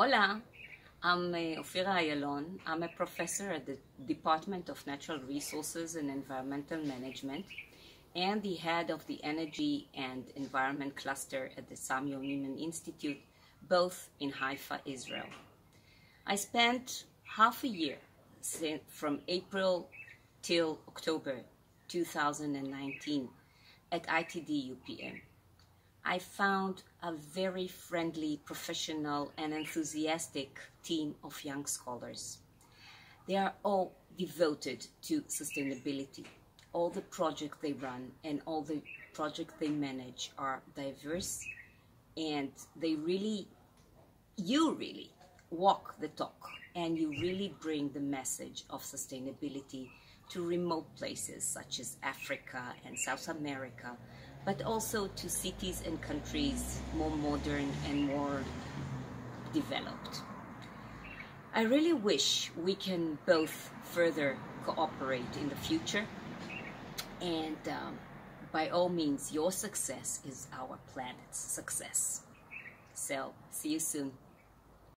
Hola, I'm uh, Ofira Ayalon. I'm a professor at the Department of Natural Resources and Environmental Management and the head of the Energy and Environment Cluster at the Samuel Neaman Institute, both in Haifa, Israel. I spent half a year from April till October 2019 at ITD UPM. I found a very friendly, professional, and enthusiastic team of young scholars. They are all devoted to sustainability. All the projects they run and all the projects they manage are diverse and they really, you really walk the talk and you really bring the message of sustainability to remote places such as Africa and South America, but also to cities and countries more modern and more developed. I really wish we can both further cooperate in the future and um, by all means your success is our planet's success. So see you soon.